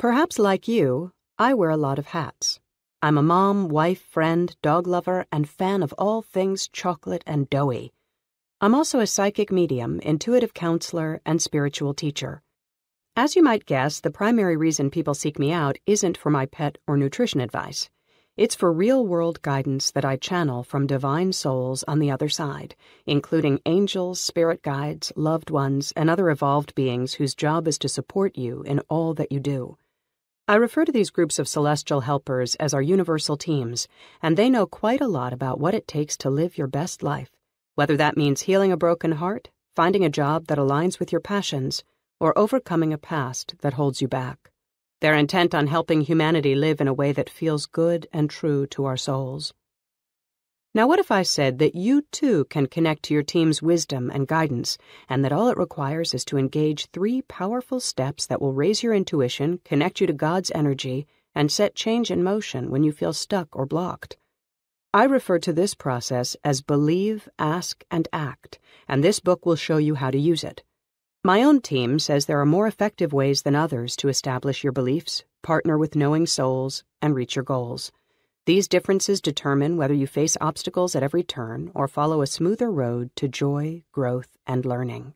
Perhaps like you, I wear a lot of hats. I'm a mom, wife, friend, dog lover, and fan of all things chocolate and doughy. I'm also a psychic medium, intuitive counselor, and spiritual teacher. As you might guess, the primary reason people seek me out isn't for my pet or nutrition advice. It's for real world guidance that I channel from divine souls on the other side, including angels, spirit guides, loved ones, and other evolved beings whose job is to support you in all that you do. I refer to these groups of celestial helpers as our universal teams, and they know quite a lot about what it takes to live your best life, whether that means healing a broken heart, finding a job that aligns with your passions, or overcoming a past that holds you back. They're intent on helping humanity live in a way that feels good and true to our souls. Now, what if I said that you too can connect to your team's wisdom and guidance, and that all it requires is to engage three powerful steps that will raise your intuition, connect you to God's energy, and set change in motion when you feel stuck or blocked? I refer to this process as believe, ask, and act, and this book will show you how to use it. My own team says there are more effective ways than others to establish your beliefs, partner with knowing souls, and reach your goals. These differences determine whether you face obstacles at every turn or follow a smoother road to joy, growth, and learning.